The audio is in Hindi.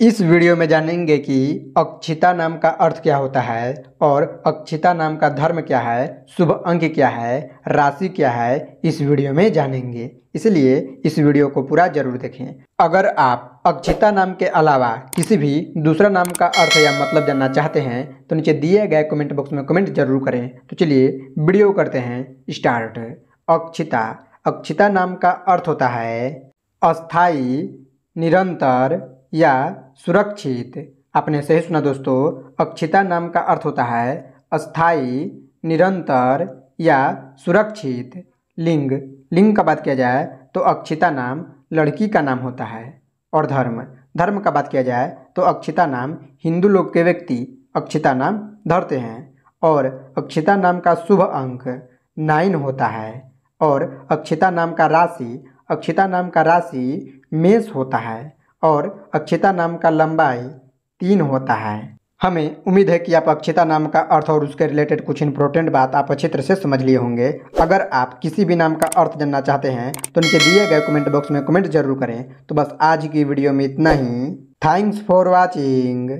इस वीडियो में जानेंगे कि अक्षिता नाम का अर्थ क्या होता है और अक्षिता नाम का धर्म क्या है, शुभ अंक क्या है, राशि क्या है, इस वीडियो में जानेंगे। इसलिए इस वीडियो को पूरा ज़रूर देखें। अगर आप अक्षिता नाम के अलावा किसी भी दूसरा नाम का अर्थ या मतलब जानना चाहते हैं तो नीचे दिए गए कमेंट बॉक्स में कमेंट ज़रूर करें। तो चलिए वीडियो करते हैं स्टार्ट अक्षिता अक्षिता नाम का अर्थ होता है अस्थाई निरंतर या सुरक्षित। आपने सही सुना दोस्तों, अक्षिता नाम का अर्थ होता है अस्थाई निरंतर या सुरक्षित। लिंग। लिंग का बात किया जाए तो अक्षिता नाम लड़की का नाम होता है और धर्म। धर्म का बात किया जाए तो अक्षिता नाम हिंदू लोग के व्यक्ति अक्षिता नाम धरते हैं और अक्षिता नाम का शुभ अंक नाइन होता है और अक्षिता नाम का राशि, अक्षिता नाम का राशि मेष होता है। और अक्षिता नाम का लंबाई तीन होता है। हमें उम्मीद है कि आप अक्षिता नाम का अर्थ और उसके रिलेटेड कुछ इंपॉर्टेंट बात आप अच्छे तरह से समझ लिए होंगे। अगर आप किसी भी नाम का अर्थ जानना चाहते हैं तो नीचे दिए गए कमेंट बॉक्स में कमेंट ज़रूर करें। तो बस आज की वीडियो में इतना ही। Thanks for watching